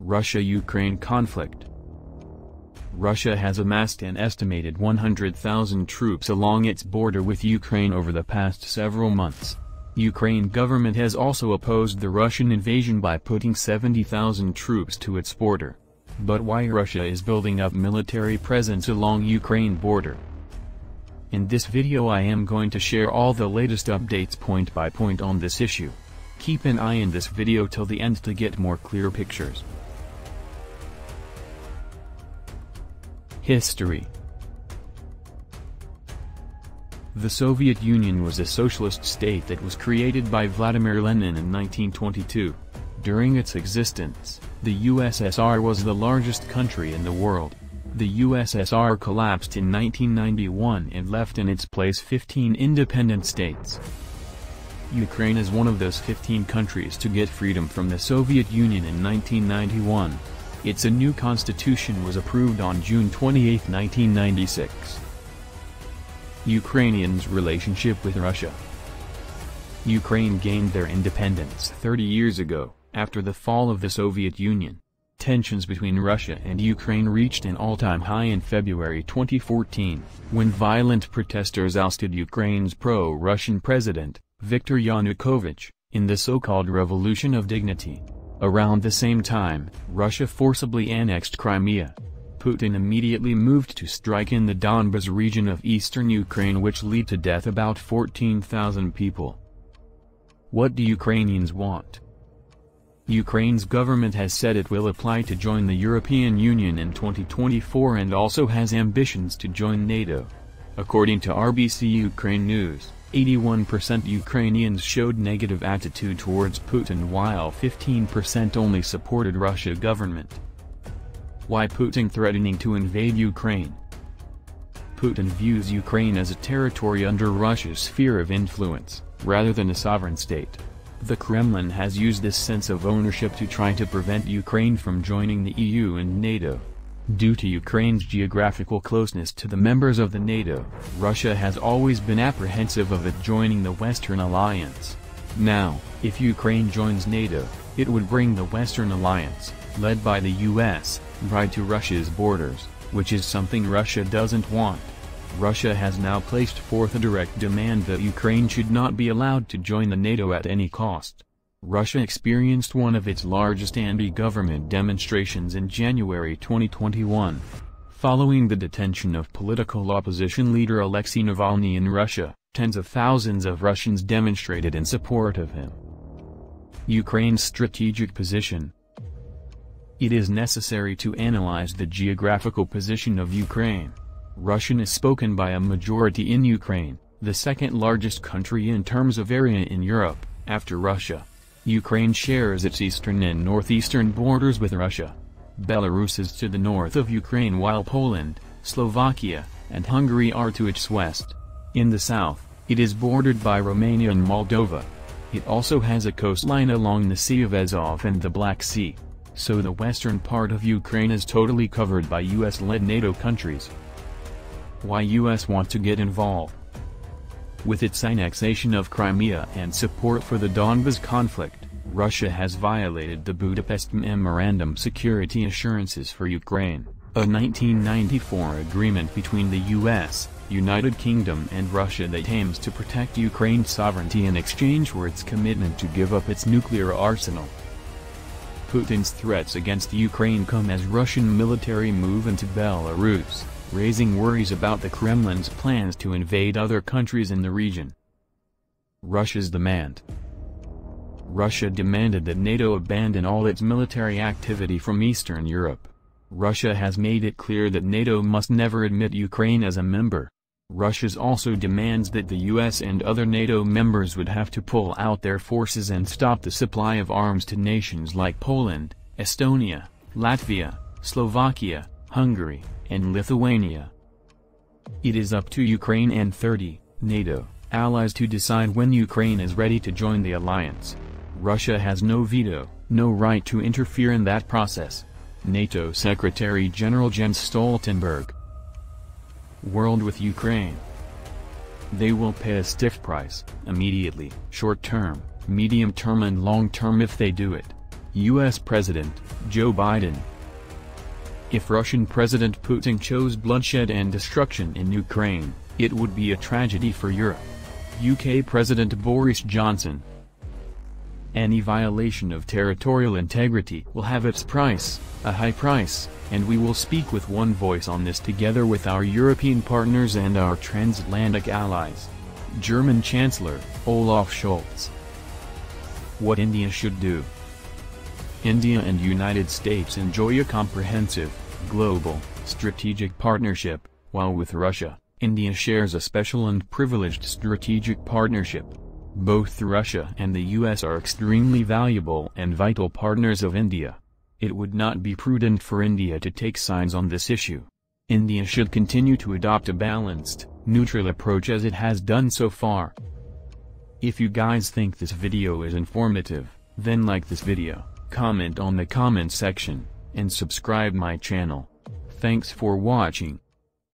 Russia-Ukraine conflict. Russia has amassed an estimated 100,000 troops along its border with Ukraine over the past several months. Ukraine government has also opposed the Russian invasion by putting 70,000 troops to its border. But why Russia is building up military presence along Ukraine border? In this video I am going to share all the latest updates point by point on this issue. Keep an eye in this video till the end to get more clear pictures. History The Soviet Union was a socialist state that was created by Vladimir Lenin in 1922. During its existence, the USSR was the largest country in the world. The USSR collapsed in 1991 and left in its place 15 independent states. Ukraine is one of those 15 countries to get freedom from the Soviet Union in 1991. Its a new constitution was approved on June 28, 1996. Ukrainians' relationship with Russia Ukraine gained their independence 30 years ago, after the fall of the Soviet Union. Tensions between Russia and Ukraine reached an all-time high in February 2014, when violent protesters ousted Ukraine's pro-Russian president, Viktor Yanukovych, in the so-called Revolution of Dignity. Around the same time, Russia forcibly annexed Crimea. Putin immediately moved to strike in the Donbas region of eastern Ukraine which led to death about 14,000 people. What do Ukrainians want? Ukraine's government has said it will apply to join the European Union in 2024 and also has ambitions to join NATO. According to RBC Ukraine News, 81% Ukrainians showed negative attitude towards Putin while 15% only supported Russia government. Why Putin threatening to invade Ukraine? Putin views Ukraine as a territory under Russia's sphere of influence, rather than a sovereign state. The Kremlin has used this sense of ownership to try to prevent Ukraine from joining the EU and NATO. Due to Ukraine's geographical closeness to the members of the NATO, Russia has always been apprehensive of it joining the Western Alliance. Now, if Ukraine joins NATO, it would bring the Western Alliance, led by the US, right to Russia's borders, which is something Russia doesn't want. Russia has now placed forth a direct demand that Ukraine should not be allowed to join the NATO at any cost. Russia experienced one of its largest anti-government demonstrations in January 2021. Following the detention of political opposition leader Alexei Navalny in Russia, tens of thousands of Russians demonstrated in support of him. Ukraine's strategic position It is necessary to analyze the geographical position of Ukraine. Russian is spoken by a majority in Ukraine, the second largest country in terms of area in Europe, after Russia. Ukraine shares its eastern and northeastern borders with Russia. Belarus is to the north of Ukraine while Poland, Slovakia, and Hungary are to its west. In the south, it is bordered by Romania and Moldova. It also has a coastline along the Sea of Azov and the Black Sea. So the western part of Ukraine is totally covered by US-led NATO countries. Why US want to get involved? With its annexation of Crimea and support for the Donbas conflict, Russia has violated the Budapest Memorandum security assurances for Ukraine, a 1994 agreement between the US, United Kingdom and Russia that aims to protect Ukraine's sovereignty in exchange for its commitment to give up its nuclear arsenal. Putin's threats against Ukraine come as Russian military move into Belarus raising worries about the Kremlin's plans to invade other countries in the region. Russia's demand Russia demanded that NATO abandon all its military activity from Eastern Europe. Russia has made it clear that NATO must never admit Ukraine as a member. Russia also demands that the US and other NATO members would have to pull out their forces and stop the supply of arms to nations like Poland, Estonia, Latvia, Slovakia, Hungary, and Lithuania. It is up to Ukraine and 30, NATO, allies to decide when Ukraine is ready to join the alliance. Russia has no veto, no right to interfere in that process. NATO Secretary-General Jens Stoltenberg. World with Ukraine. They will pay a stiff price, immediately, short-term, medium-term and long-term if they do it. U.S. President, Joe Biden. If Russian President Putin chose bloodshed and destruction in Ukraine, it would be a tragedy for Europe. UK President Boris Johnson. Any violation of territorial integrity will have its price, a high price, and we will speak with one voice on this together with our European partners and our transatlantic allies. German Chancellor, Olaf Scholz. What India should do. India and United States enjoy a comprehensive, global, strategic partnership, while with Russia, India shares a special and privileged strategic partnership. Both Russia and the US are extremely valuable and vital partners of India. It would not be prudent for India to take sides on this issue. India should continue to adopt a balanced, neutral approach as it has done so far. If you guys think this video is informative, then like this video, comment on the comment section, and subscribe my channel. Thanks for watching.